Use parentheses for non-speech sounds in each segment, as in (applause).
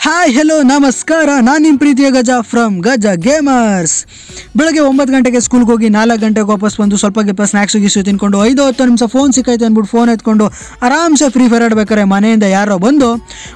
Hi hello ನಮಸ್ಕಾರ. ನಾನು ನಿಮ್ಮ ಪ್ರೀತಿಯ ಗಜ ಫ್ರಮ್ ಗಜ ಗೇಮರ್ಸ್ ಬೆಳಗ್ಗೆ ಒಂಬತ್ತು ಗಂಟೆಗೆ ಸ್ಕೂಲ್ಗೆ ಹೋಗಿ ನಾಲ್ಕು ಗಂಟೆಗೆ ವಾಪಸ್ ಬಂದು ಸ್ವಲ್ಪ ಗಿಪ್ಪ ಸ್ನಾಕ್ಸ್ ಗೀಸು ತಿನ್ಕೊಂಡು ಐದು ಹತ್ತು ನಿಮಿಷ ಫೋನ್ ಸಿಕ್ಕೈತೆ ಅಂದ್ಬಿಟ್ಟು ಫೋನ್ ಎತ್ಕೊಂಡು ಆರಾಮ್ಸೆ ಫ್ರೀ ಫೈರ್ ಆಡ್ಬೇಕಾರೆ ಮನೆಯಿಂದ ಯಾರೋ ಬಂದು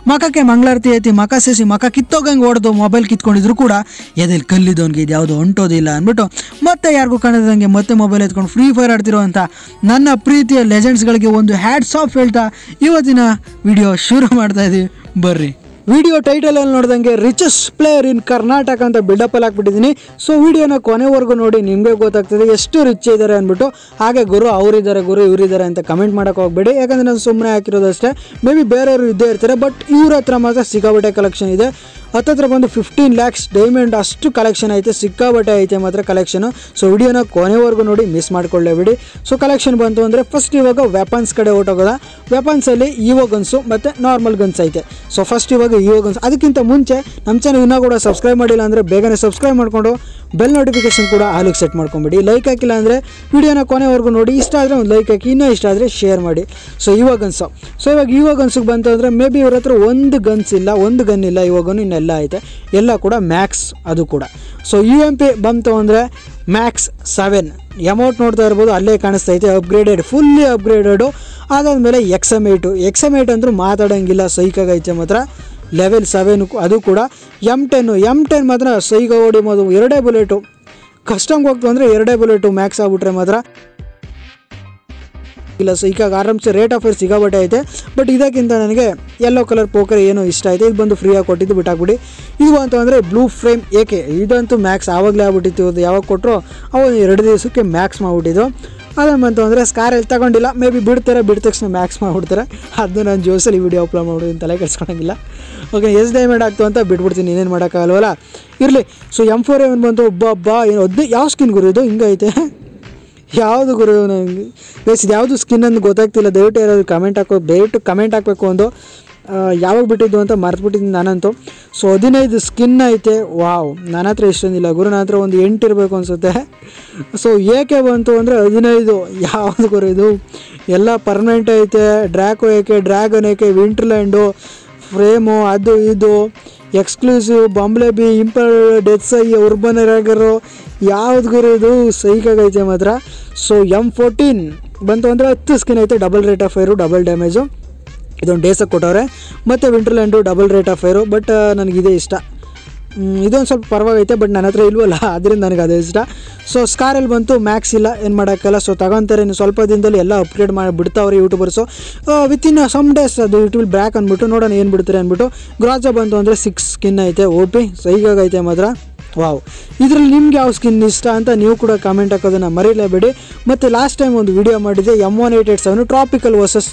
ಮಕಕ್ಕೆ ಮಂಗಳಾರತಿ ಐತಿ ಮಕ ಸೇಸಿ ಮಕ ಕಿತ್ತೋಗಂಗೆ ಹೊಡೆದು ಮೊಬೈಲ್ ಕಿತ್ಕೊಂಡಿದ್ರು ಕೂಡ ಎದೆಲ್ಲಿ ಕಲ್ಲಿದ್ದವನಿಗೆ ಇದು ಯಾವುದು ಹೊಂಟೋದಿಲ್ಲ ಅಂದ್ಬಿಟ್ಟು ಮತ್ತೆ ಯಾರಿಗೂ ಕಾಣದಂಗೆ ಮತ್ತೆ ಮೊಬೈಲ್ ಎತ್ಕೊಂಡು ಫ್ರೀ ಫೈರ್ ಆಡ್ತಿರುವಂಥ ನನ್ನ ಪ್ರೀತಿಯ ಲೆಜೆಂಡ್ಸ್ಗಳಿಗೆ ಒಂದು ಹ್ಯಾಡ್ಸ್ ಆಫ್ ಹೇಳ್ತಾ ಇವತ್ತಿನ ವಿಡಿಯೋ ಶುರು ಮಾಡ್ತಾ ಇದ್ದೀವಿ ಬರ್ರಿ. ವಿಡಿಯೋ ಟೈಟಲಲ್ಲಿ ನೋಡಿದಂಗೆ ರಿಚೆಸ್ಟ್ ಪ್ಲೇಯರ್ ಇನ್ ಕರ್ನಾಟಕ ಅಂತ ಬಿಲ್ಡಪ್ಪಲ್ಲಿ ಹಾಕ್ಬಿಟ್ಟಿದ್ದೀನಿ. ಸೊ ವಿಡಿಯೋನ ಕೊನೆವರೆಗೂ ನೋಡಿ, ನಿಮಗೆ ಗೊತ್ತಾಗ್ತದೆ ಎಷ್ಟು ರಿಚ್ ಇದ್ದಾರೆ ಅಂದ್ಬಿಟ್ಟು. ಹಾಗೆ ಗುರು ಅವರಿದ್ದಾರೆ, ಗುರು ಇವರಿದ್ದಾರೆ ಅಂತ ಕಮೆಂಟ್ ಮಾಡೋಕೆ ಹೋಗ್ಬೇಡಿ. ಯಾಕಂದರೆ ನಾನು ಸುಮ್ಮನೆ ಹಾಕಿರೋದಷ್ಟೇ ಮೇ ಬಿ ಬೇರೆಯವರು ಇದ್ದೇ ಇರ್ತಾರೆ ಬಟ್ ಇವ್ರ ಹತ್ರ ಮಾತ್ರ ಸಿಗಾಬಟ್ಟೆ ಕಲೆಕ್ಷನ್ ಇದೆ. ಹತ್ತತ್ರ ಬಂದು ಫಿಫ್ಟೀನ್ ಲ್ಯಾಕ್ಸ್ ಡೈಮಂಡ್ ಅಷ್ಟು ಕಲೆಕ್ಷನ್ ಐತೆ ಸಿಕ್ಕಾಬಟ್ಟೆ ಐತೆ ಮಾತ್ರ ಕಲೆಕ್ಷನು ಸೊ ವಿಡಿಯೋನ ಕೊನೆವರೆಗೂ ನೋಡಿ ಮಿಸ್ ಮಾಡ್ಕೊಳ್ಳೇಬಿಡಿ. ಸೊ ಕಲೆಕ್ಷನ್ ಬಂತು ಅಂದರೆ ಫಸ್ಟ್ ಇವಾಗ ವೆಪನ್ಸ್ ಕಡೆ ಹೊಟ್ಟೋಗೋದ ವೆಪನ್ಸಲ್ಲಿ ಇವೋ ಗನ್ಸು ಮತ್ತು ನಾರ್ಮಲ್ ಗನ್ಸ್ ಐತೆ. ಸೊ ಫಸ್ಟ್ ಇವಾಗ ಇವೋ ಗನ್ಸ್ ಅದಕ್ಕಿಂತ ಮುಂಚೆ ನಮ್ಮ ಚಾನಲ್ ಇನ್ನೂ ಕೂಡ ಸಬ್ಸ್ಕ್ರೈಬ್ ಮಾಡಿಲ್ಲ ಅಂದರೆ ಬೇಗನೆ ಸಬ್ಸ್ಕ್ರೈಬ್ ಮಾಡಿಕೊಂಡು ಬೆಲ್ ನೋಟಿಫಿಕೇಶನ್ ಕೂಡ ಆಲಿಗೆ ಸೆಟ್ ಮಾಡ್ಕೊಂಬಿಡಿ. ಲೈಕ್ ಹಾಕಿಲ್ಲ ಅಂದರೆ ವಿಡಿಯೋನ ಕೊನೆವರೆಗೂ ನೋಡಿ. ಇಷ್ಟ ಆದರೆ ಒಂದು ಲೈಕ್ ಹಾಕಿ, ಇನ್ನೂ ಇಷ್ಟ ಆದರೆ ಶೇರ್ ಮಾಡಿ. ಸೊ ಇವಾಗ ಗನ್ಸು ಸೊ ಇವಾಗ ಇವಾಗ ಗನ್ಸಿಗೆ ಬಂತು ಅಂದರೆ ಮೇ ಬಿ ಇವ್ರ ಹತ್ರ ಒಂದು ಗನ್ಸ್ ಇಲ್ಲ, ಒಂದು ಗನ್ ಇಲ್ಲ ಇವಾಗೂ ಇನ್ನೆಲ್ಲ. ಐತೆ. ಎಲ್ಲ ಕೂಡ ಮ್ಯಾಕ್ಸ್ ಅದು ಕೂಡ. ಸೊ ಯು ಎಂ ಪಿ ಬಂತು ಅಂದರೆ ಮ್ಯಾಕ್ಸ್ ಸೆವೆನ್. ಅಮೌಂಟ್ ನೋಡ್ತಾ ಇರ್ಬೋದು, ಅಲ್ಲೇ ಕಾಣಿಸ್ತಾ ಐತೆ. ಅಪ್ಗ್ರೇಡೆಡ್ ಫುಲ್ಲಿ ಅಪ್ಗ್ರೇಡೆಡು ಅದಾದಮೇಲೆ ಎಂ ಏಟು ಎಕ್ಸ್ ಎಂ ಏಟ್ ಅಂದರೂ ಮಾತಾಡೋಂಗಿಲ್ಲ ಸೈಕಾಗೈತೆ ಮಾತ್ರ. ಲೆವೆಲ್ ಸೆವೆನ್ ಅದು ಕೂಡ. ಎಂ ಟೆನ್ನು ಎಂ ಟೆನ್ ಮಾತ್ರ ಸೈಗ ಹೊಡಿಬೋದು ಎರಡೇ ಬುಲೆಟು ಕಸ್ಟಮ್ಗೆ ಹೋಗ್ತು ಅಂದರೆ ಎರಡೇ ಬುಲೆಟು ಮ್ಯಾಕ್ಸ್ ಆಗ್ಬಿಟ್ರೆ ಮಾತ್ರ. ಇಲ್ಲ ಸೊ ಈಗ ಆರಾಮ್ಸೆ ರೇಟ್ ಆಫ್ ಸಿಗಬಟ್ಟೆ ಐತೆ. ಬಟ್ ಇದಕ್ಕಿಂತ ನನಗೆ ಯೆಲ್ಲೋ ಕಲರ್ ಪೋಕರ್ ಏನೋ ಇಷ್ಟ ಆಯಿತು. ಇದು ಬಂದು ಫ್ರೀಯಾಗಿ ಕೊಟ್ಟಿದ್ದು ಬಿಟ್ಟಾಕ್ಬಿಡಿ. ಇದು ಅಂತ ಅಂದರೆ ಬ್ಲೂ ಫ್ರೇಮ್ ಏಕೆ ಇದಂತೂ ಮ್ಯಾಕ್ಸ್ ಆವಾಗಲೇ ಆಗ್ಬಿಟ್ಟಿತ್ತು. ಅದು ಯಾವಾಗ ಕೊಟ್ಟರು ಅವಾಗ ಎರಡು ದಿವಸಕ್ಕೆ ಮ್ಯಾಕ್ಸ್ ಮಾಡಿಬಿಟ್ಟಿದ್ದು. ಅದೇನಂತ ಅಂದರೆ ಸ್ಕಾರ್ ಎಲ್ಲಿ ತಗೊಂಡಿಲ್ಲ. ಮೇ ಬಿ ಬಿಡ್ತಾರೆ ಬಿಟ್ಟ ತಕ್ಷಣ ಮ್ಯಾಕ್ಸ್ ಮಾಡಿಬಿಡ್ತಾರೆ. ಅದು ನಾನು ಜೋಸಲ್ಲಿ ವೀಡಿಯೋ ಅಪ್ಲೋಡ್ ಮಾಡೋದು ತಲೆ ಕೆಡ್ಸ್ಕೊಳಂಗಿಲ್ಲ. ಓಕೆ ಎಸ್ ಡೈಮಂಡ್ ಆಗ್ತು ಅಂತ ಬಿಟ್ಬಿಡ್ತೀನಿ. ಇನ್ನೇನು ಮಾಡೋಕ್ಕಾಗಲ್ವಲ್ಲ? ಇರಲಿ. ಸೊ ಎಂ ಫೋರ್ ಎವನ್ ಬಂತು. ಒಬ್ಬ ಏನು ಹದಿನೈದು ಯಾವ ಸ್ಕಿನ್ ಗುರು ಇದು? ಹಿಂಗೈತೆ. ಯಾವುದು ಗುರು ನನಗೆ ಬೇಸ್ ಇದು ಯಾವುದು ಸ್ಕಿನ್ ಅಂತ ಗೊತ್ತಾಗ್ತಿಲ್ಲ. ದಯವಿಟ್ಟು ಯಾರಾದರೂ ಕಮೆಂಟ್ ಹಾಕೋ ದಯವಿಟ್ಟು ಕಮೆಂಟ್ ಹಾಕಬೇಕು ಒಂದು. ಯಾವಾಗ ಬಿಟ್ಟಿದ್ದು ಅಂತ ಮರ್ತ್ಬಿಟ್ಟಿದ್ದೀನಿ ನಾನಂತೂ. ಸೊ ಹದಿನೈದು ಸ್ಕಿನ್ ಐತೆ. ವಾವ್ ನನ್ನ ಹತ್ರ ಇಷ್ಟೊಂದಿಲ್ಲ ಗುರು, ನನ್ನ ಹತ್ರ ಒಂದು ಎಂಟು ಇರಬೇಕು ಅನಿಸುತ್ತೆ. ಸೊ ಏಕೆ ಬಂತು ಅಂದರೆ ಹದಿನೈದು. ಯಾವುದು ಗುರು ಇದು? ಎಲ್ಲ ಪರ್ಮನೆಂಟ್ ಐತೆ. ಡ್ರ್ಯಾಕೋ ಏಕೆ? ಡ್ರ್ಯಾಗನ್ ಏಕೆ? ವಿಂಟ್ರ್ಲ್ಯಾಂಡು ಫ್ರೇಮು ಅದು, ಇದು. ಎಕ್ಸ್ಕ್ಲೂಸಿವ್ ಬಾಂಬ್ಲೆ ಬಿ ಇಂಪರ್ ಡೆತ್ ಸೈ ಉರ್ಬನ್ ರ್ಯಾಗರು ಯಾವ್ದು ಗುರು ಇದು ಸೈಕಾಗೈತೆ ಮಾತ್ರ. ಸೊ ಎಂ ಫೋರ್ಟೀನ್ ಬಂತು ಅಂದರೆ ಹತ್ತು ಸ್ಕಿನ್ ಐತೆ double rate of fire double damage ಇದೊಂದು ಡೇಸಕ್ಕೆ ಕೊಟ್ಟವ್ರೆ. ಮತ್ತು winterland double rate of fire but ನನಗಿದೆ ಇಷ್ಟ. ಇದೊಂದು ಸ್ವಲ್ಪ ಪರವಾಗೈತೆ ಬಟ್ ನನ್ನ ಹತ್ರ ಇಲ್ವಲ್ಲ? ಅದರಿಂದ ನನಗೆ ಅದೇ ಇಷ್ಟ. ಸೊ ಸ್ಕಾರಲ್ಲಿ ಬಂತು ಮ್ಯಾಕ್ಸ್ ಇಲ್ಲ, ಏನು ಮಾಡೋಕ್ಕಲ್ಲ. ಸೊ ತಗೊಂತಾರೆ, ಇನ್ನು ಸ್ವಲ್ಪ ದಿನದಲ್ಲಿ ಎಲ್ಲ ಅಪ್ಗ್ರೇಡ್ ಮಾಡಿ ಬಿಡ್ತಾವ್ರೆ YouTubers within some days ಅದು ವಿಲ್ ಬ್ರ್ಯಾಕ್ ಅಂದ್ಬಿಟ್ಟು, ನೋಡೋಣ ಏನು ಬಿಡ್ತಾರೆ ಅಂದ್ಬಿಟ್ಟು ಗ್ರಾಜ ಬಂತು ಅಂದರೆ ಸಿಕ್ಸ್ ಸ್ಕಿನ್ ಐತೆ ಓ ಪಿ ಸೈಗಾಗೈತೆ ಮಾತ್ರ. ವಾವ್ ಇದರಲ್ಲಿ ನಿಮ್ಗೆ ಯಾವ ಸ್ಕಿನ್ ಇಷ್ಟ ಅಂತ ನೀವು ಕೂಡ ಕಾಮೆಂಟ್ ಹಾಕೋದನ್ನು ಮರೀಲೇಬೇಡಿ. ಮತ್ತು ಲಾಸ್ಟ್ ಟೈಮ್ ಒಂದು ವಿಡಿಯೋ ಮಾಡಿದೆ M one eight eight seven tropical versus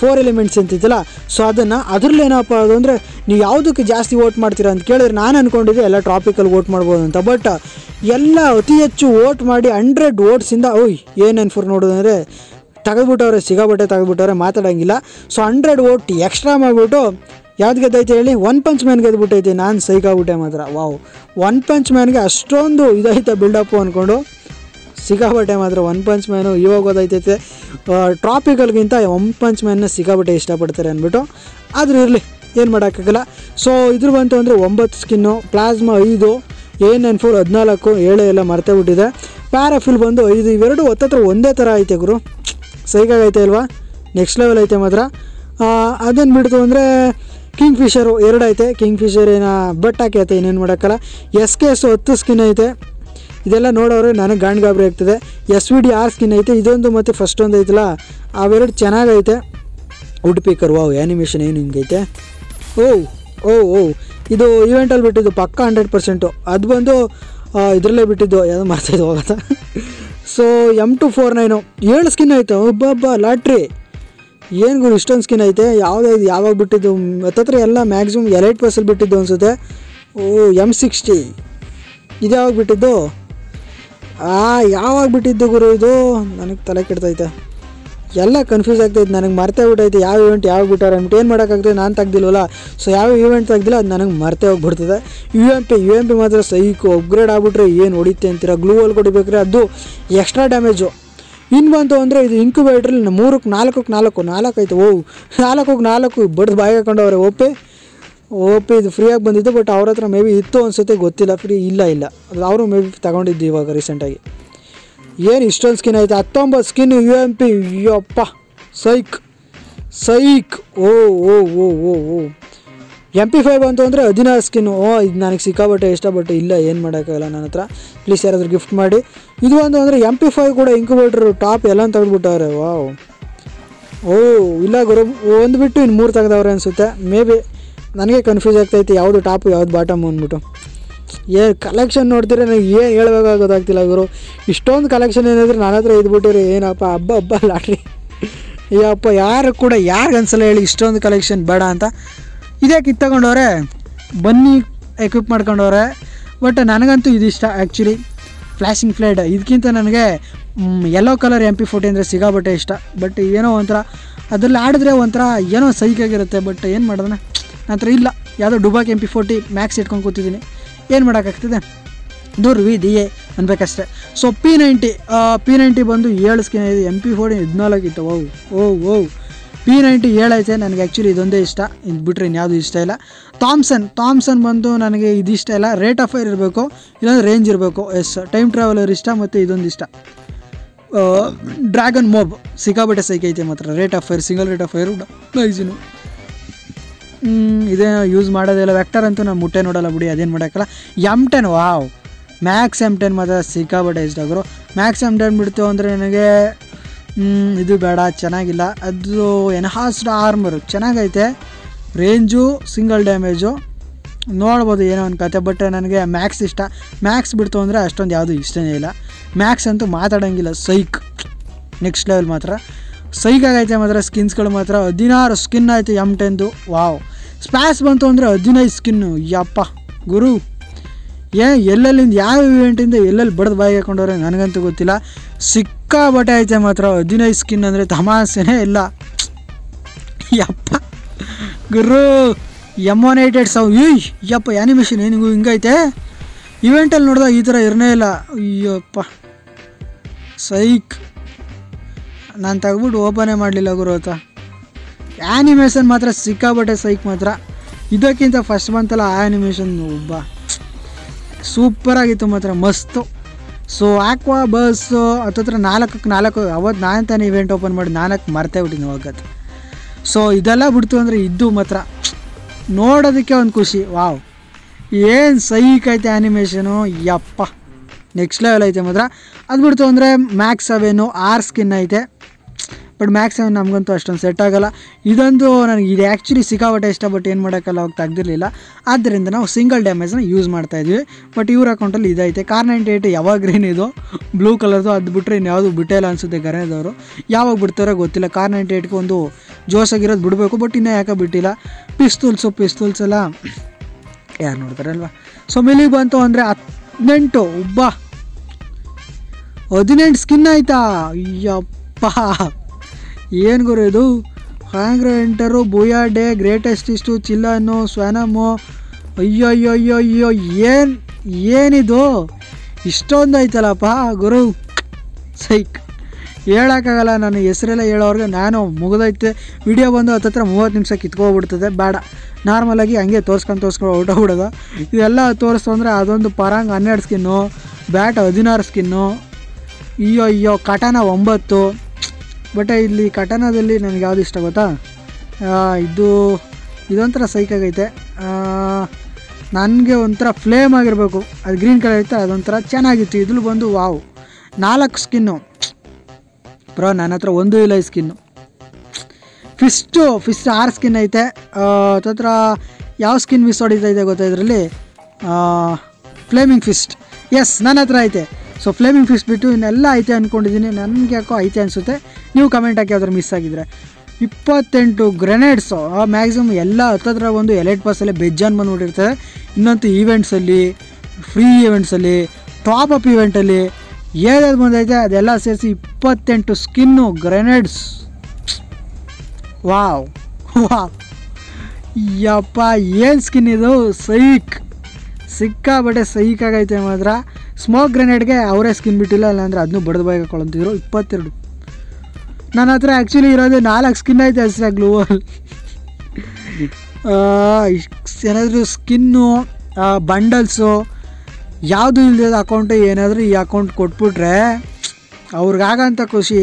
four elements ಅಂತಿದ್ದಲ್ಲ so ಅದನ್ನು ಅದ್ರಲ್ಲಿ ಏನಪ್ಪ ಅದು ಅಂದರೆ ನೀವು ಯಾವುದಕ್ಕೆ ಜಾಸ್ತಿ ವೋಟ್ ಮಾಡ್ತೀರಾ ಅಂತ ಕೇಳಿದ್ರೆ ನಾನು ಅಂದ್ಕೊಂಡಿದ್ದೆ ಎಲ್ಲ ಟ್ರಾಪಿಕಲ್ಲಿ ವೋಟ್ ಮಾಡ್ಬೋದು ಅಂತ. ಬಟ್ ಎಲ್ಲ ಅತಿ ಹೆಚ್ಚು ವೋಟ್ ಮಾಡಿ ಹಂಡ್ರೆಡ್ ವೋಟ್ಸಿಂದ ಓಯ್, ಏನು ಫೋರ್ ನೋಡೋದಂದರೆ ತೆಗೆದ್ಬಿಟ್ಟವ್ರೆ, ಸಿಗಾಬಟ್ಟೆ ತೆಗೆದ್ಬಿಟ್ಟವ್ರೆ, ಮಾತಾಡೋಂಗಿಲ್ಲ. ಸೊ ಹಂಡ್ರೆಡ್ ವೋಟ್ ಎಕ್ಸ್ಟ್ರಾ ಮಾಡಿಬಿಟ್ಟು, ಯಾವ್ದು ಗೆದ್ದೈತೆ ಹೇಳಿ ಒನ್ ಪಂಚ್ ಮ್ಯಾನ್ ಗೆದ್ಬಿಟ್ಟೈತೆ, ನಾನು ಸೈಕಾಗ್ಬಿಟ್ಟೆ ಮಾತ್ರ. ವಾವ್ ಒನ್ ಪಂಚ್ ಮ್ಯಾನ್ಗೆ ಅಷ್ಟೊಂದು ಇದೈತೆ ಬಿಲ್ಡಪ್ಪು ಅಂದ್ಕೊಂಡು ಸಿಕ್ಕಾಬಟ್ಟೆ ಮಾತ್ರ ಒನ್ ಪಂಚ್ ಮ್ಯಾನು ಇವಾಗ ಗೊತ್ತೈತೈತೆ ಟ್ರಾಪಿಕಲ್ಗಿಂತ ಒನ್ ಪಂಚ್ ಮ್ಯಾನ್ನ ಸಿಗಾಬಟ್ಟೆ ಇಷ್ಟಪಡ್ತಾರೆ ಅಂದ್ಬಿಟ್ಟು. ಆದರೂ ಇರಲಿ, ಏನು ಮಾಡೋಕ್ಕಾಗಲ್ಲ. ಸೊ ಇದ್ರ ಬಂತು ಅಂದರೆ ಒಂಬತ್ತು ಸ್ಕಿನ್ನು ಪ್ಲಾಸ್ಮಾ ಐದು ಎ ನೈನ್ ಫೋರ್ ಹದಿನಾಲ್ಕು, ಏಳು ಎಲ್ಲ ಮರ್ತೇ ಬಿಟ್ಟಿದೆ. ಪ್ಯಾರಾಫಿಲ್ ಬಂದು ಐದು, ಇವೆರಡು ಹತ್ತತ್ರ ಒಂದೇ ಥರ ಐತೆ ಗುರು. ಸೈಕಾಗೈತೆ ಅಲ್ವಾ? ನೆಕ್ಸ್ಟ್ ಲೆವೆಲ್ ಐತೆ ಮಾತ್ರ. ಅದೇನು ಬಿಡ್ತು ಅಂದರೆ ಕಿಂಗ್ ಫಿಶರು ಎರಡು ಐತೆ. ಕಿಂಗ್ ಫಿಶರ್ ಏನೋ ಬಟ್ ಹಾಕೈತೆ ಇನ್ನೇನು ಮಾಡೋಕ್ಕಲ್ಲ ಎಸ್ ಕೆ ಎಸ್ ಹತ್ತು ಸ್ಕಿನ್ ಐತೆ. ಇದೆಲ್ಲ ನೋಡೋರು ನನಗೆ ಗಾಂಡ್ ಗಾಬರಿ ಆಗ್ತದೆ. S V D R skin ಐತೆ, ಇದೊಂದು ಮತ್ತು ಫಸ್ಟ್ ಒಂದು ಐತಲ್ಲ, ಅವೆರಡು ಚೆನ್ನಾಗೈತೆ. ಪೀಕರ್ ವಾವ್ ಆ್ಯನಿಮೇಷನ್ ಏನು ಹಿಂಗೈತೆ? ಓ ಓ ಓ, ಇದು ಈವೆಂಟಲ್ಲಿ ಬಿಟ್ಟಿದ್ದು ಪಕ್ಕ ಹಂಡ್ರೆಡ್ ಪರ್ಸೆಂಟು ಅದು ಬಂದು ಇದರಲ್ಲೇ ಬಿಟ್ಟಿದ್ದು, ಯಾವುದು ಮಾಡ್ತಾಯಿದ್ದು ಹೋಗತ್ತ so M two four nine ಏಳು ಸ್ಕಿನ್ ಐತೆ ಒಬ್ಬೊಬ್ಬ ಲಾಟ್ರಿ. ಏನು ಗುರು, ಇಷ್ಟೊಂದು ಸ್ಕಿನ್ ಐತೆ. ಯಾವುದಾದ್ರು ಯಾವಾಗ ಬಿಟ್ಟಿದ್ದು ಮತ್ತತ್ರ ಎಲ್ಲ ಮ್ಯಾಕ್ಸಿಮಮ್ ಎಲೈಟ್ ಪರ್ಸಲ್ಲಿ ಬಿಟ್ಟಿದ್ದು ಅನಿಸುತ್ತೆ. ಓ ಎಂ ಸಿಕ್ಸ್ಟಿ ಇದು ಯಾವಾಗ ಬಿಟ್ಟಿದ್ದು? ಆ, ಯಾವಾಗ ಬಿಟ್ಟಿದ್ದು ಗುರು ಇದು? ನನಗೆ ತಲೆ ಕೆಡ್ತೈತೆ. ಎಲ್ಲ ಕನ್ಫ್ಯೂಸ್ ಆಗ್ತೈತೆ, ನನಗೆ ಮರ್ತೇ ಬಿಟ್ಟೈತೆ ಯಾವ ಇವೆಂಟ್ ಯಾವಾಗ ಬಿಟ್ಟಾರೆ ಅಂದ್ಬಿಟ್ಟು ಏನು ಮಾಡೋಕ್ಕಾಗ್ತದೆ ನಾನು ತೆಗ್ದಿಲ್ವಲ್ಲ? ಸೊ ಯಾವ ಇವೆಂಟ್ ತೆಗ್ದಿಲ್ಲ, ಅದು ನನಗೆ ಮರ್ತೇ ಹೋಗ್ಬಿಡ್ತದೆ. U M P U M P ಮಾತ್ರ ಸೈಕು ಅಪ್ಗ್ರೇಡ್ ಆಗ್ಬಿಟ್ರೆ ಏನು ಹೊಡಿತೆ ಅಂತೀರ? ಗ್ಲೂ ಅಲ್ಲಿ ಕೊಡಿಬೇಕ್ರೆ ಅದು ಎಕ್ಸ್ಟ್ರಾ ಡ್ಯಾಮೇಜು ಇನ್ನು ಬಂತು ಅಂದರೆ ಇದು ಇಂಕ್ಯುಬೇಟ್ರಲ್ಲಿ ಮೂರಕ್ಕೆ ನಾಲ್ಕಕ್ಕೆ ನಾಲ್ಕು ನಾಲ್ಕು ಐತೆ ಓ ನಾಲ್ಕಕ್ಕೆ ನಾಲ್ಕು, ಬಡ್ದು ಬಾಯಿ ಹಾಕೊಂಡವ್ರೆ ಒಪ್ಪೆ ಓಪಿ ಇದು ಫ್ರೀಯಾಗಿ ಬಂದಿದ್ದು ಬಟ್ ಅವ್ರ ಹತ್ರ ಮೇ ಬಿ ಇತ್ತು ಅನಿಸುತ್ತೆ, ಗೊತ್ತಿಲ್ಲ. ಫ್ರೀ ಇಲ್ಲ ಇಲ್ಲ. ಅದು ಅವರು ಮೇ ಬಿ ತಗೊಂಡಿದ್ದು ಇವಾಗ ರೀಸೆಂಟಾಗಿ ಏನು ಇಷ್ಟೊಂದು ಸ್ಕಿನ್ ಐತೆ? ಹತ್ತೊಂಬತ್ತು ಸ್ಕಿನ್ ಯು ಎಂ ಪಿ ಯಪ್ಪ psych psych oh oh oh oh oh. M P five ಬಂತು ಅಂದರೆ ಹದಿನಾರು ಸ್ಕಿನ್ ಓ, ಇದು ನನಗೆ ಸಿಕ್ಕಾಬಟ್ಟೆ ಇಷ್ಟ ಇಲ್ಲ, ಏನು ಮಾಡೋಕ್ಕಾಗಲ್ಲ ನನ್ನ ಹತ್ರ. ಪ್ಲೀಸ್ ಯಾರಾದರೂ ಗಿಫ್ಟ್ ಮಾಡಿ. ಇದು ಒಂದು ಅಂದರೆ ಎಂ ಪಿ ಫೈವ್ ಕೂಡ ಇಂಕ್ಯುಬೇಟ್ರು ಟಾಪ್ ಎಲ್ಲ ತೆಗೆದ್ಬಿಟ್ಟವ್ರೆ ವಾವ್ ಓ, ಇಲ್ಲ ಗುರು. ಒಂದು ಬಿಟ್ಟು ಇನ್ನು ಮೂರು ತೆಗೆದವ್ರೆ ಅನಿಸುತ್ತೆ. ಮೇ ಬಿ ನನಗೆ ಕನ್ಫ್ಯೂಸ್ ಆಗ್ತೈತೆ, ಯಾವುದು ಟಾಪು ಯಾವ್ದು ಬಾಟಮ್ ಅಂದ್ಬಿಟ್ಟು. ಏ ಕಲೆಕ್ಷನ್ ನೋಡ್ತೀರ ನನಗೆ ಏನು ಹೇಳಬೇಕಾಗೋದಾಗ್ತಿಲ್ಲ ಗುರು. ಇಷ್ಟೊಂದು ಕಲೆಕ್ಷನ್ ಏನಾದರೂ ನನ್ನ ಹತ್ರ ಇದ್ಬಿಟ್ಟಿರಿ ಏನಪ್ಪ, ಹಬ್ಬ ಹಬ್ಬ, ಲಾಟ್ರಿ. ಅಯ್ಯಪ್ಪ ಯಾರು ಕೂಡ ಯಾರಿಗೆ ಅನ್ಸಲ್ಲ ಹೇಳಿ ಇಷ್ಟೊಂದು ಕಲೆಕ್ಷನ್ ಬೇಡ ಅಂತ. ಇದೇ ಕಿತ್ತು ತಗೊಂಡವ್ರೆ, ಬನ್ನಿ ಎಕ್ವಿಪ್ ಮಾಡ್ಕೊಂಡವ್ರೆ. ಬಟ್ ನನಗಂತೂ ಇದಿಷ್ಟ ಆ್ಯಕ್ಚುಲಿ ಫ್ಲ್ಯಾಶಿಂಗ್ ಫ್ಲೈಡ್ ಇದಕ್ಕಿಂತ ನನಗೆ yellow colour M P forty ಅಂದರೆ ಸಿಗಾಬಟ್ಟೆ ಇಷ್ಟ. ಬಟ್ ಏನೋ ಒಂಥರ, ಅದರಲ್ಲಿ ಆಡಿದ್ರೆ ಒಂಥರ ಏನೋ ಸೈಕಾಗಿರುತ್ತೆ ಬಟ್ ಏನು ಮಾಡೋಣ ನನ್ನ ಇಲ್ಲ. ಯಾವುದೋ ಡುಬಾಕ್ ಎಂ ಪಿ ಫೋರ್ಟಿ ಮ್ಯಾಕ್ಸ್ ಇಟ್ಕೊಂಡು ಕೂತಿದ್ದೀನಿ. ಏನು ಮಾಡೋಕ್ಕಾಗ್ತದೆ? ಎ ಅನ್ಬೇಕಷ್ಟೆ. So P ninety P ninety ಬಂದು ಏಳು ಸ್ಕಿನ್ ಇದೆ. ಎಂ ಪಿ ಫೋರ್ಟಿ ಹದಿನಾಲ್ಕು ಇತ್ತು. ಓ ಓ ಓ ಪಿ ನೈಂಟಿ ಏಳೈತೆ ನನಗೆ ಆ್ಯಕ್ಚುಲಿ ಇದೊಂದೇ ಇಷ್ಟ. ಇದು ಬಿಟ್ಟರೆ ಇನ್ಯಾವುದು ಇಷ್ಟ ಇಲ್ಲ. ಥಾಮ್ಸನ್ ಥಾಮ್ಸನ್ ಬಂದು ನನಗೆ ಇದು ಇಷ್ಟ ಇಲ್ಲ. ರೇಟ್ ಆಫ್ ಫೈರ್ ಇರಬೇಕು. ಇಲ್ಲಾಂದ್ರೆ ರೇಂಜ್ ಇರಬೇಕು. ಎಸ್ ಟೈಮ್ ಟ್ರಾವೆಲರ್ ಇಷ್ಟ ಮತ್ತು ಇದೊಂದು ಇಷ್ಟ. ಡ್ರ್ಯಾಗನ್ ಮೋಬ್ ಸಿಕ್ಕಾಬಟ್ಟೆ ಸೈಕೈತೆ ಮಾತ್ರ. Rate of fire single rate of fire ನೈಸಿನು ಇದೇ ಯೂಸ್ ಮಾಡೋದಿಲ್ಲ ವೆಕ್ಟರ್ ಅಂತೂ ನಾನು ಮುಟ್ಟೆ ನೋಡಲ್ಲ ಬಿಡಿ, ಅದೇನು ಮಾಡೋಕ್ಕಲ್ಲ. M ten wow max M ten ಮಾತ್ರ ಸಿಕ್ಕಾಬಟ್ಟೆ ಇಷ್ಟ ಮ್ಯಾಕ್ಸ್ ಎಂ ಟೆನ್ ಬಿಡ್ತು ಅಂದರೆ ನನಗೆ ಇದು ಬೇಡ, ಚೆನ್ನಾಗಿಲ್ಲ. ಅದು ಎನ್ಹಾಸ್ಡ್ ಆರ್ಮರು ಚೆನ್ನಾಗೈತೆ. ರೇಂಜು ಸಿಂಗಲ್ ಡ್ಯಾಮೇಜು ನೋಡ್ಬೋದು ಏನೋ ಒಂದು ಕತೆ ಬಟ್ ನನಗೆ ಮ್ಯಾಕ್ಸ್ ಇಷ್ಟ. ಮ್ಯಾಕ್ಸ್ ಬಿಡ್ತು ಅಂದರೆ ಅಷ್ಟೊಂದು ಯಾವುದು ಇಷ್ಟನೇ ಇಲ್ಲ. ಮ್ಯಾಕ್ಸ್ ಅಂತೂ ಮಾತಾಡೋಂಗಿಲ್ಲ ಸೈಕ್ ನೆಕ್ಸ್ಟ್ ಲೆವೆಲ್ ಮಾತ್ರ. ಸೈಕ್ ಆಗೈತೆ ಮಾತ್ರ ಸ್ಕಿನ್ಸ್ಗಳು ಮಾತ್ರ. ಹದಿನಾರು ಸ್ಕಿನ್ ಆಯಿತು ಎಂ ಟೆನ್ದು ವಾವ್ ಸ್ಪ್ಯಾಸ್ ಬಂತು ಅಂದರೆ ಹದಿನೈದು ಸ್ಕಿನ್ನು ಯಪ್ಪ, ಗುರು. ಏ, ಎಲ್ಲೆಲ್ಲಿಂದ ಯಾವ ಇವೆಂಟಿಂದ ಎಲ್ಲೆಲ್ಲಿ ಬಡ್ದು ಬಾಯಿಗೆ ಹಾಕೊಂಡವ್ರೆ ನನಗಂತೂ ಗೊತ್ತಿಲ್ಲ. ಸಿಕ್ಕಾಬಟ್ಟೆ ಐತೆ ಮಾತ್ರ, ಹದಿನೈದು ಸ್ಕಿನ್ ಅಂದರೆ ತಮಾಸೆನೇ ಇಲ್ಲ. ಯಪ್ಪ, ಗುರು. ಎಂ ಒನ್ ಏಟ್ ಏಟ್ ಸೌ ಈ ಯಪ್ಪ ಆ್ಯನಿಮೇಷನ್ ಏನಿಗೂ ಹಿಂಗೈತೆ? ಇವೆಂಟಲ್ಲಿ ನೋಡಿದಾಗ ಈ ಥರ ಇರನೇ ಇಲ್ಲ. ಅಯ್ಯಪ್ಪ. ಸೈಕ್. ನಾನು ತೆಗ್ಬಿಟ್ಟು ಓಪನೇ ಮಾಡಲಿಲ್ಲ ಗುರು ಆತ. ಆ್ಯನಿಮೇಷನ್ ಮಾತ್ರ ಸಿಕ್ಕಾಬಟ್ಟೆ ಸೈಕ್ ಮಾತ್ರ. ಇದಕ್ಕಿಂತ ಫಸ್ಟ್ ಬಂತಲ್ಲ ಆ್ಯನಿಮೇಷನ್ ಒಬ್ಬ. ಸೂಪರಾಗಿತ್ತು ಮಾತ್ರ, ಮಸ್ತು. ಸೊ ಆಕ್ವಾ ಬಸ್ಸು ಹತ್ತತ್ರ ನಾಲ್ಕಕ್ಕೆ ನಾಲ್ಕು ಅವತ್ತು ನಾನು ತಾನೇ ಇವೆಂಟ್ ಓಪನ್ ಮಾಡಿ ನಾಲ್ಕು ಮರ್ತೇ ಬಿಟ್ಟಿನಿ ಹೋಗತ್ತೆ ಸೊ ಇದೆಲ್ಲ ಬಿಡ್ತು ಅಂದರೆ ಇದ್ದು ಮಾತ್ರ. ನೋಡೋದಕ್ಕೆ ಒಂದು ಖುಷಿ, ವಾವ್. ಏನು ಸೈಕ್ ಐತೆ ಆ್ಯನಿಮೇಷನು ಯಪ್ಪ. ನೆಕ್ಸ್ಟ್ ಲೆವೆಲ್ ಐತೆ ಮಾತ್ರ. ಅದು ಬಿಡ್ತು ಅಂದರೆ ಮ್ಯಾಕ್ಸ್ ಸೆವೆನು ಆರ್ ಸ್ಕಿನ್ ಐತೆ. ಬಟ್ ಮ್ಯಾಕ್ಸ್ ಸೆವೆನ್ ನಮಗಂತೂ ಅಷ್ಟೊಂದು ಸೆಟ್ ಆಗಲ್ಲ. ಇದೊಂದು ನನಗೆ ಇದು ಆ್ಯಕ್ಚುಲಿ ಸಿಕ್ಕಾಪಟ್ಟೆ ಇಷ್ಟ ಬಟ್ ಏನು ಮಾಡೋಕ್ಕಲ್ಲ ಅವಾಗ ತೆಗ್ದಿರಲಿಲ್ಲ ಆದ್ದರಿಂದ ನಾವು ಸಿಂಗಲ್ ಡ್ಯಾಮೇಜ್ನ ಯೂಸ್ ಮಾಡ್ತಾ ಇದ್ವಿ. ಬಟ್ ಇವ್ರ ಅಕೌಂಟಲ್ಲಿ ಇದೈತೆ. ಕಾರ್ ನೈಂಟಿ ಏಯ್ಟ್ ಯಾವಾಗ ಗ್ರೀನ್ ಇದು ಬ್ಲೂ ಕಲರ್ದು ಅದು ಬಿಟ್ಟರೆ ಇನ್ಯಾವುದು ಬಿಟ್ಟೇ ಇಲ್ಲ ಅನಿಸುತ್ತೆ ಗರೇದವರು ಯಾವಾಗ ಬಿಡ್ತಾರೋ ಗೊತ್ತಿಲ್ಲ. ಕಾರ್ ನೈಂಟಿ ಏಯ್ಟ್ಗೆ ಒಂದು ಜೋಸಾಗಿರೋದು ಬಿಡಬೇಕು. ಬಟ್ ಇನ್ನೂ ಯಾಕೆ ಬಿಟ್ಟಿಲ್ಲ? ಪಿಸ್ತೂಲ್ಸು ಪಿಸ್ತೂಲ್ಸ್ ಎಲ್ಲ ಯಾರು ನೋಡ್ತಾರಲ್ವಾ ಸೊ ಮಿಲಿಗೆ ಬಂತು ಅಂದರೆ ಹದಿನೆಂಟು. ಒಬ್ಬ ಹದಿನೆಂಟು ಸ್ಕಿನ್ ಆಯಿತಾ? ಅಯ್ಯಪ್ಪ. ಏನು ಗುರು ಇದು? Hangar enter booyah day greatest ಇಷ್ಟು ಚಿಲ್ಲನ್ನು ಸ್ವಾನಮು ಅಯ್ಯೋ ಅಯ್ಯೋ ಅಯ್ಯೋ ಅಯ್ಯೋ ಏನು, ಏನಿದು? ಇಷ್ಟೊಂದು ಐತಲ್ಲಪ್ಪ ಗುರು? ಸೈಕ್. ಹೇಳೋಕ್ಕಾಗಲ್ಲ ನಾನು ಹೆಸರೆಲ್ಲ ಹೇಳೋರ್ಗೆ ನಾನು ಮುಗಿದೈತೆ ವಿಡಿಯೋ ಬಂದು ಹತ್ತತ್ರ ಮೂವತ್ತು ನಿಮಿಷ ಕಿತ್ಕೊಬಿಡ್ತದೆ, ಬೇಡ. ನಾರ್ಮಲಾಗಿ ಹಂಗೆ ತೋರ್ಸ್ಕೊಂಡು ತೋರ್ಸ್ಕೊಂಡು ಹೊರಟೋಗ್ಬಿಡೋದು ಇದೆಲ್ಲ ತೋರಿಸ್ತು ಅಂದರೆ ಅದೊಂದು ಪರಂಗ್ ಹನ್ನೆರಡು ಸ್ಕಿನ್ನು, ಬ್ಯಾಟ್ ಹದಿನಾರು ಸ್ಕಿನ್ನು. ಅಯ್ಯೋ ಅಯ್ಯೋ ಕಟನ ಒಂಬತ್ತು. ಬಟ್ ಇಲ್ಲಿ ಕಟನದಲ್ಲಿ ನನಗೆ ಯಾವುದು ಇಷ್ಟ ಗೊತ್ತಾ? ಇದು ಇದೊಂಥರ ಸೈಕಾಗೈತೆ ನನಗೆ ಒಂಥರ ಫ್ಲೇಮ್ ಆಗಿರಬೇಕು. ಅದು ಗ್ರೀನ್ ಕಲರ್ ಇತ್ತು ಅದೊಂಥರ ಚೆನ್ನಾಗಿತ್ತು. ಇದ್ರಲ್ಲಿ ಬಂದು ವಾವ್ ನಾಲ್ಕು ಸ್ಕಿನ್ನು ಬ್ರೋ ನನ್ನ ಹತ್ರ ಒಂದು ಇಲ್ಲ ಈ ಸ್ಕಿನ್ನು ಫಿಸ್ಟು ಫಿಸ್ಟ್ ಆರು ಸ್ಕಿನ್ ಐತೆ. ತತ್ರ ಯಾವ ಸ್ಕಿನ್ ಮಿಸ್ ಹೊಡಿತೈತೆ ಗೊತ್ತಾ ಇದರಲ್ಲಿ? ಫ್ಲೇಮಿಂಗ್ ಫಿಸ್ಟ್ ಎಸ್ ನನ್ನ ಹತ್ರ ಐತೆ. ಸೊ ಫ್ಲೇಮಿಂಗ್ ಫಿಶ್ ಬಿಟ್ಟು ಇನ್ನೆಲ್ಲ ಐತೆ ಅಂದ್ಕೊಂಡಿದ್ದೀನಿ ನನಗೆ ಯಾಕೋ ಐತೆ ಅನಿಸುತ್ತೆ. ನೀವು ಕಮೆಂಟ್ ಹಾಕಿ ಯಾವ್ದಾರು ಮಿಸ್ ಆಗಿದ್ರೆ. ಇಪ್ಪತ್ತೆಂಟು ಗ್ರೆನೇಡ್ಸು ಮ್ಯಾಕ್ಸಿಮಮ್ ಎಲ್ಲ ಹತ್ತತ್ರ ಒಂದು ಎಲೆಟ್ ಪಾಸಲ್ಲೇ ಬೆಜ್ಜಾನ್ ಬಂದುಬಿಟ್ಟಿರ್ತದೆ ಇನ್ನೊಂದು ಈವೆಂಟ್ಸಲ್ಲಿ ಫ್ರೀ ಈವೆಂಟ್ಸಲ್ಲಿ ಟಾಪ್ ಅಪ್ ಈವೆಂಟಲ್ಲಿ ಏನಾದ್ರು ಬಂದೈತೆ ಅದೆಲ್ಲ ಸೇರಿಸಿ ಇಪ್ಪತ್ತೆಂಟು ಸ್ಕಿನ್ನು ಗ್ರೆನೇಡ್ಸ್ ವಾವ್ ವಾವ್ ಯಪ್ಪ, ಏನು ಸ್ಕಿನ್ ಇದು? ಸೈಕ್ ಸಿಕ್ಕಾಬಟ್ಟೆ ಸಹಿಕಾಗೈತೆ ಮಾತ್ರ. ಸ್ಮೋಕ್ ಗ್ರೆನೇಡ್ಗೆ ಅವರೇ ಸ್ಕಿನ್ ಬಿಟ್ಟಿಲ್ಲ, ಇಲ್ಲಾಂದರೆ ಅದನ್ನೂ ಬಡ್ದು ಬಾಯಿ ಹಾಕೊಳ್ಳಂತಿದ್ರು ಇಪ್ಪತ್ತೆರಡು. ನನ್ನ ಹತ್ರ ಆ್ಯಕ್ಚುಲಿ ಇರೋದು ನಾಲ್ಕು ಸ್ಕಿನ್ ಐತೆ ಅಷ್ಟೇ ಗ್ಲೂ ಏನಾದರೂ ಸ್ಕಿನ್ನು ಬಂಡಲ್ಸು ಯಾವುದು ಇಲ್ಲದ ಅಕೌಂಟು ಏನಾದರೂ ಈ ಅಕೌಂಟ್ ಕೊಟ್ಬಿಟ್ರೆ ಅವ್ರಿಗಾಗಂಥ ಖುಷಿ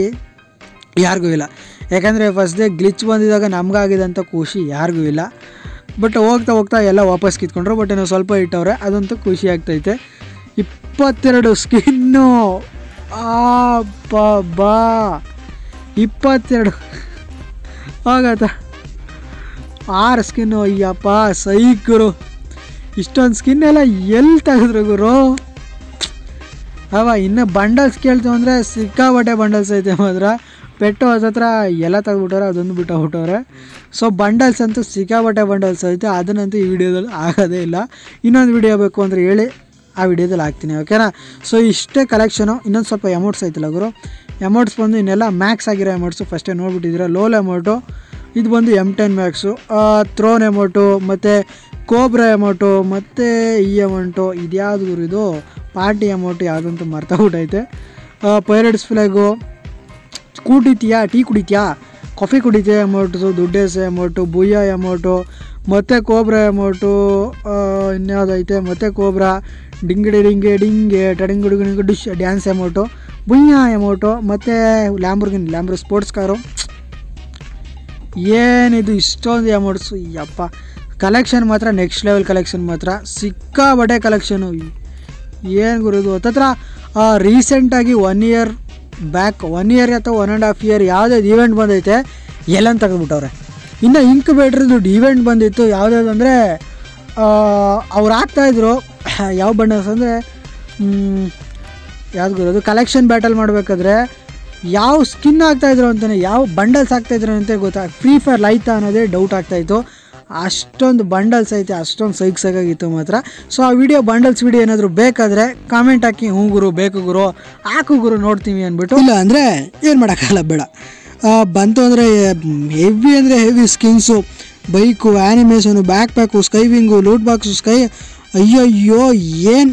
ಯಾರಿಗೂ ಇಲ್ಲ. ಯಾಕಂದರೆ ಫಸ್ಟ್ ಡೇ ಗ್ಲಿಚ್ ಬಂದಿದ್ದಾಗ ನಮಗಾಗಿದಂಥ ಖುಷಿ ಯಾರಿಗೂ ಇಲ್ಲ. ಬಟ್ ಹೋಗ್ತಾ ಹೋಗ್ತಾ ಎಲ್ಲ ವಾಪಸ್ ಕಿತ್ಕೊಂಡ್ರು, ಬಟ್ ಏನೋ ಸ್ವಲ್ಪ ಇಟ್ಟವ್ರೆ, ಅದಂತೂ ಖುಷಿ ಆಗ್ತೈತೆ. ಇಪ್ಪತ್ತೆರಡು ಸ್ಕಿನ್ನು. ಆ ಬಾ ಇಪ್ಪತ್ತೆರಡು. ಹೋಗತ್ತ ಆರು ಸ್ಕಿನ್ನು, ಅಯ್ಯಪ್ಪ ಗುರು ಇಷ್ಟೊಂದು ಸ್ಕಿನ್ ಎಲ್ಲ ಎಲ್ಲಿ ತೆಗೆದ್ರು ಗುರು? ಅವ ಇನ್ನು ಬಂಡಲ್ಸ್ ಕೇಳ್ತೀವಿ ಅಂದರೆ ಸಿಕ್ಕಾಪಟ್ಟೆ ಬಂಡಲ್ಸ್ ಐತೆ ಮಾತ್ರ. ಪೆಟ್ಟು ಹತ್ರ ಎಲ್ಲ ತೆಗ್ಬಿಟ್ಟವ್ರೆ, ಅದೊಂದು ಬಿಟ್ಟು ಹೊಟ್ಟವ್ರೆ. ಸೊ ಬಂಡಲ್ಸ್ ಅಂತೂ ಸಿಕ್ಕಾಪಟ್ಟೆ ಬಂಡಲ್ಸ್ ಐತೆ. ಅದನ್ನಂತೂ ಈ ವಿಡಿಯೋದಲ್ಲಿ ಆಗೋದೇ ಇಲ್ಲ. ಇನ್ನೊಂದು ವಿಡಿಯೋ ಬೇಕು ಅಂದರೆ ಹೇಳಿ, ಆ ವಿಡಿಯೋದಲ್ಲಿ ಹಾಕ್ತೀನಿ ಓಕೆನಾ ಸೊ ಇಷ್ಟೇ ಕಲೆಕ್ಷನು ಇನ್ನೊಂದು ಸ್ವಲ್ಪ ಎಮೌಂಟ್ಸ್ ಐತಲ್ಲ ಗುರು. ಎಮೌಂಟ್ಸ್ ಬಂದು ಇನ್ನೆಲ್ಲ ಮ್ಯಾಕ್ಸ್ ಆಗಿರೋ ಎಮೌಂಟ್ಸು ಫಸ್ಟೇ ನೋಡ್ಬಿಟ್ಟಿದ್ದೀರ. ಲೋಲ್ ಎಮೌಂಟು ಇದು ಬಂದು M ten max throne amount ಮತ್ತು ಕೋಬ್ರಾ ಎಮೌಂಟು ಮತ್ತು ಈ ಅಮೌಂಟು ಇದ್ಯಾವುದು ಗುರು ಇದು? ಪಾರ್ಟಿ ಅಮೌಂಟ್ ಯಾವುದಂತೂ ಮರ್ತೋಗ್ಬಿಟ್ಟೈತೆ ಪೈರಟ್ಸ್ ಫ್ಲಾಗು ಕೂಟಿತೀಯಾ ಟೀ ಕುಡಿತೀಯಾ ಕಾಫಿ ಕುಡಿತೀಯ ಅಮೌಂಟು ದುಡ್ಡೇಸೆ ಅಮೌಂಟು ಬುಯ್ಯ ಅಮೌಂಟು ಮತ್ತು ಕೋಬ್ರಾ ಅಮೌಂಟು ಇನ್ಯಾವುದೈತೆ, ಮತ್ತು ಕೋಬ್ರಾ, ಡಿಂಗಡಿ ಡಿಂಗೆ ಡಿಂಗೆ ಟಡಿಂಗುಡುಗಿಂಗು ಡಿಶ್, ಡ್ಯಾನ್ಸ್ ಅಮೌಂಟು ಬುಯ್ಯ ಅಮೌಂಟು ಮತ್ತು ಲ್ಯಾಂಬ್ರಗಿನ್, ಲ್ಯಾಂಬ್ರ ಸ್ಪೋರ್ಟ್ಸ್ ಕಾರು ಏನಿದು ಇಷ್ಟೊಂದು ಅಮೌಂಟ್ಸು ಯಪ್ಪ. ಕಲೆಕ್ಷನ್ ಮಾತ್ರ ನೆಕ್ಸ್ಟ್ ಲೆವೆಲ್ ಕಲೆಕ್ಷನ್ ಮಾತ್ರ. ಸಿಕ್ಕಾಬಟ್ಟೆ ಕಲೆಕ್ಷನು ಏನು ಗುರುದು ಹತ್ತತ್ರ ರೀಸೆಂಟಾಗಿ one year back one year ಅಥವಾ ಒನ್ ಆ್ಯಂಡ್ ಹಾಫ್ ಇಯರ್ ಯಾವುದೇ ಈವೆಂಟ್ ಬಂದೈತೆ ಎಲ್ಲಂತ ತೆಗೆದ್ಬಿಟ್ಟವ್ರೆ. ಇನ್ನು ಇಂಕ್ ಬೇಟ್ರದ್ದು ಈವೆಂಟ್ ಬಂದಿತ್ತು ಯಾವುದ್ಯಾವ್ದು ಅಂದರೆ ಅವ್ರು ಆಗ್ತಾಯಿದ್ರು (coughs) ಯಾವ ಬಂಡಲ್ಸ್ ಅಂದರೆ ಯಾವ್ದು ಗುರುದು ಕಲೆಕ್ಷನ್ ಬ್ಯಾಟಲ್ ಮಾಡಬೇಕಾದ್ರೆ, ಯಾವ ಸ್ಕಿನ್ ಆಗ್ತಾಯಿದ್ರು ಅಂತಲೇ ಯಾವ ಬಂಡಲ್ಸ್ ಆಗ್ತಾಯಿದ್ರು ಅಂತ ಗೊತ್ತಾ? ಫ್ರೀ ಫೈರ್ ಲೈತಾ ಅನ್ನೋದೇ ಡೌಟ್ ಆಗ್ತಾಯಿತ್ತು ಅಷ್ಟೊಂದು ಬಂಡಲ್ಸ್ ಐತೆ, ಅಷ್ಟೊಂದು ಸೈಕ್ ಮಾತ್ರ. ಸೊ ಆ ವಿಡಿಯೋ ಬಂಡಲ್ಸ್ ವಿಡಿಯೋ ಏನಾದರೂ ಬೇಕಾದರೆ ಕಾಮೆಂಟ್ ಹಾಕಿ, ಹ್ಞೂ ಗುರು, ಬೇಕು ಗುರು, ಹಾಕು ಗುರು ನೋಡ್ತೀವಿ ಅಂದ್ಬಿಟ್ಟು. ಇಲ್ಲ ಅಂದರೆ ಏನು ಮಾಡೋಕ್ಕಲ್ಲ ಬೇಡ. ಬಂತು ಅಂದರೆ ಹೆವಿ ಅಂದರೆ heavy skins bike animation backpack skywing loot box sky ಅಯ್ಯಯ್ಯೋ, ಏನು?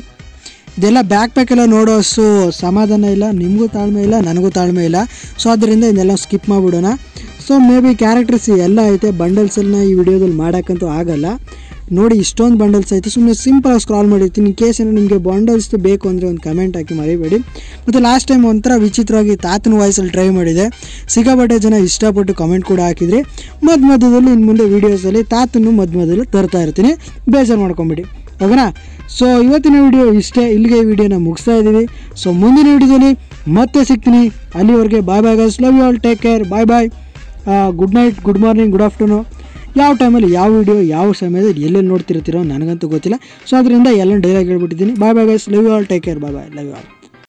ಇದೆಲ್ಲ ಬ್ಯಾಕ್ ಪ್ಯಾಕ್ ಎಲ್ಲ ನೋಡೋ ಅಷ್ಟು ಸಮಾಧಾನ ಇಲ್ಲ, ನಿಮಗೂ ತಾಳ್ಮೆ ಇಲ್ಲ, ನನಗೂ ತಾಳ್ಮೆ ಇಲ್ಲ. ಸೊ ಅದರಿಂದ ಇದನ್ನೆಲ್ಲ ಸ್ಕಿಪ್ ಮಾಡಿಬಿಡೋಣ. ಸೊ ಮೇ ಬಿ ಕ್ಯಾರೆಕ್ಟರ್ಸ್ ಎಲ್ಲ ಐತೆ ಬಂಡಲ್ಸನ್ನ ಈ ವಿಡಿಯೋದಲ್ಲಿ ಮಾಡೋಕ್ಕಂತೂ ಆಗಲ್ಲ. ನೋಡಿ, ಇಷ್ಟೊಂದು ಬಂಡಲ್ಸ್ ಐತೆ. ಸುಮ್ಮನೆ ಸಿಂಪಲಾಗಿ ಸ್ಕ್ರಾಲ್ ಮಾಡಿರ್ತೀನಿ. ಕೇಸ್ ಏನೋ ನಿಮಗೆ ಬಂಡಲ್ಸ್ ಬೇಕು ಅಂದರೆ ಒಂದು ಕಮೆಂಟ್ ಹಾಕಿ, ಮರಿಬೇಡಿ. ಮತ್ತು ಲಾಸ್ಟ್ ಟೈಮ್ ಒಂಥರ ವಿಚಿತ್ರವಾಗಿ ತಾತನ ವಾಯ್ಸಲ್ಲಿ ಟ್ರೈ ಮಾಡಿದೆ. ಸಿಕ್ಕಾಪಟ್ಟೆ ಜನ ಇಷ್ಟಪಟ್ಟು ಕಮೆಂಟ್ ಕೂಡ ಹಾಕಿದ್ರಿ, ಮಧ್ಯ ಮಧ್ಯದಲ್ಲಿ ಇನ್ನು ಮುಂದೆ ವೀಡಿಯೋಸಲ್ಲಿ ತಾತನ್ನು ಮಧ್ಯ ಮಧ್ಯದಲ್ಲಿ ತರ್ತಾ ಇರ್ತೀನಿ. ಬೇಜಾರು ಮಾಡ್ಕೊಂಬಿಡಿ. ಓಕೆನಾ? ಸೊ ಇವತ್ತಿನ ವಿಡಿಯೋ ಇಷ್ಟೇ. ಇಲ್ಲಿಗೆ ವಿಡಿಯೋನ ಮುಗಿಸ್ತಾ ಇದ್ದೀವಿ. ಸೊ ಮುಂದಿನ ವಿಡಿಯೋದಲ್ಲಿ ಮತ್ತೆ ಸಿಗ್ತೀನಿ. ಅಲ್ಲಿವರೆಗೆ bye bye guys love you all take care bye bye good night good morning good afternoon ಯಾವ ಟೈಮಲ್ಲಿ ಯಾವ ವಿಡಿಯೋ ಯಾವ ಸಮಯದಲ್ಲಿ ಎಲ್ಲೆಲ್ಲಿ ನೋಡ್ತಿರ್ತೀರೋ ನನಗಂತೂ ಗೊತ್ತಿಲ್ಲ. ಸೊ ಅದರಿಂದ ಎಲ್ಲ dialogue ಹೇಳ್ಬಿಟ್ಟಿದ್ದೀನಿ. Bye bye guys love you all take care bye bye love you all